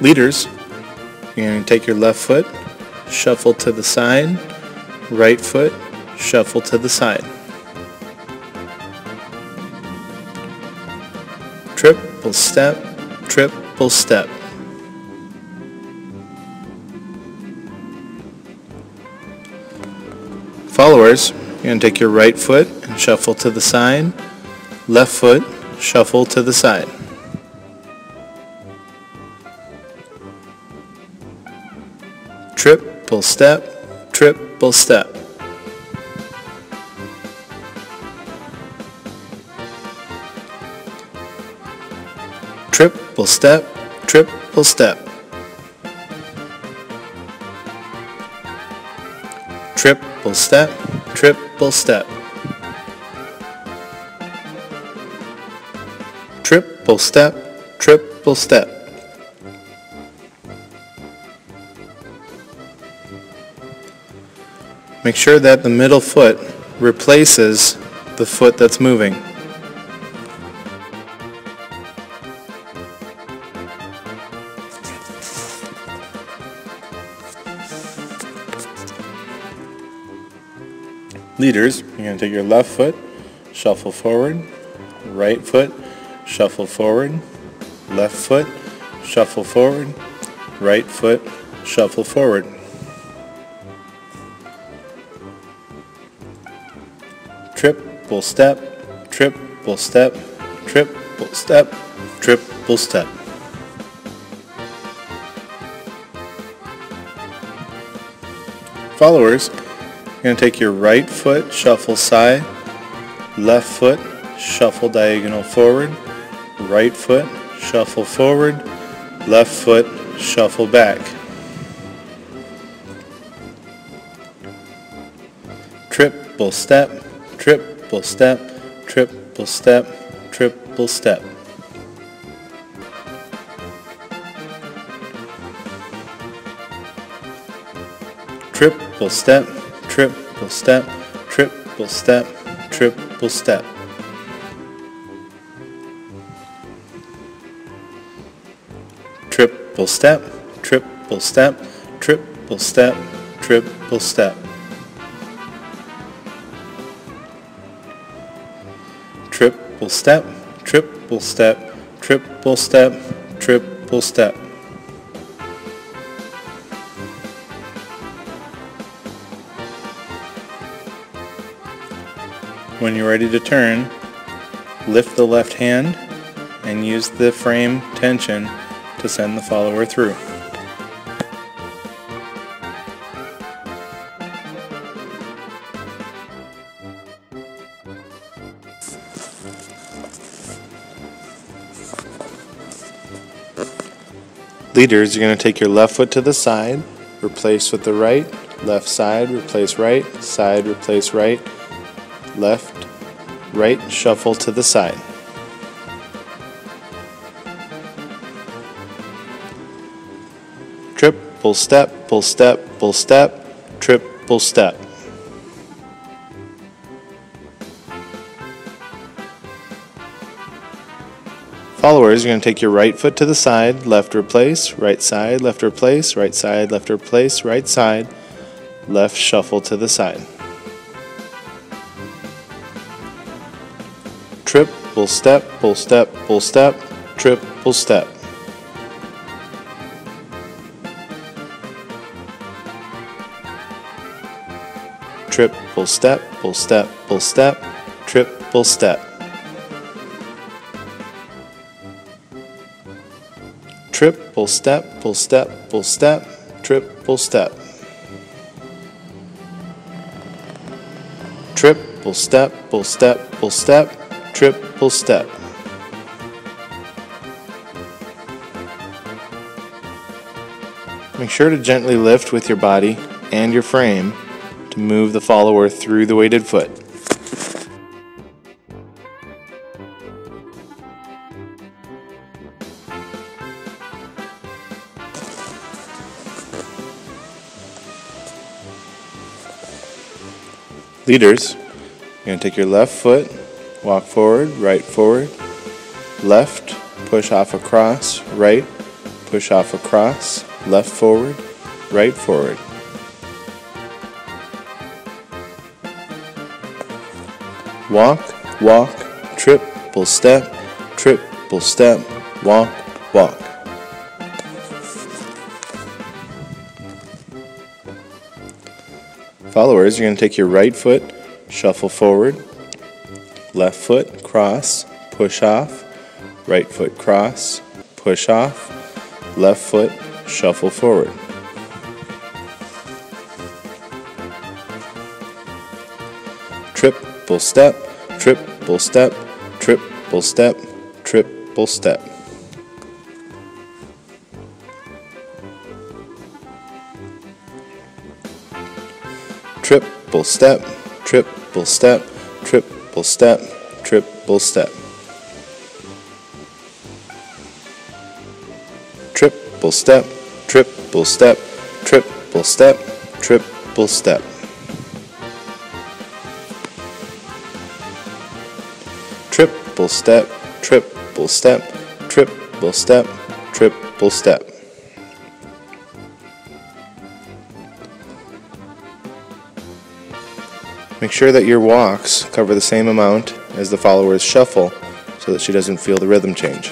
Leaders, you're going to take your left foot, shuffle to the side, right foot, shuffle to the side. Triple step, triple step. Followers, you're going to take your right foot and shuffle to the side, left foot, shuffle to the side. Triple step, triple step. Triple step, triple step. Triple step, triple step. Triple step, triple step. Make sure that the middle foot replaces the foot that's moving. Leaders, you're going to take your left foot, shuffle forward, right foot, shuffle forward, left foot, shuffle forward, right foot, shuffle forward. Triple step, triple step, triple step, triple step. Followers, you're going to take your right foot, shuffle side, left foot, shuffle diagonal forward, right foot, shuffle forward, left foot, shuffle back. Triple step, triple step, triple step, triple step. Triple step, triple step, triple step, triple step. Triple step, triple step, triple step, triple step. Triple step, triple step, triple step, triple step. When you're ready to turn, lift the left hand and use the frame tension to send the follower through. Leaders, you're going to take your left foot to the side, replace with the right, left side, replace right, side, replace right, left, right, shuffle to the side. Trip, pull step, pull step, pull step, trip, pull step. Followers, you're going to take your right foot to the side, left replace, right side, left replace, right side, left replace, right side, left shuffle to the side. Trip, Triple step, pull step, pull step, trip, triple step. Triple step, pull step, pull step, trip, triple step. Triple step, pull step, pull step, triple step. Triple step, pull step, pull step, triple step. Make sure to gently lift with your body and your frame to move the follower through the weighted foot. Leaders, you're going to take your left foot, walk forward, right forward, left, push off across, right, push off across, left forward, right forward. Walk, walk, triple step, triple step, walk, walk. Followers, you're going to take your right foot, shuffle forward, left foot, cross, push off, right foot, cross, push off, left foot, shuffle forward. Triple step, triple step, triple step, triple step. Triple step, triple step, triple step, triple step. Triple step, triple step, triple step, triple step. Triple step, triple step, triple step, triple step. Make sure that your walks cover the same amount as the follower's shuffle so that she doesn't feel the rhythm change.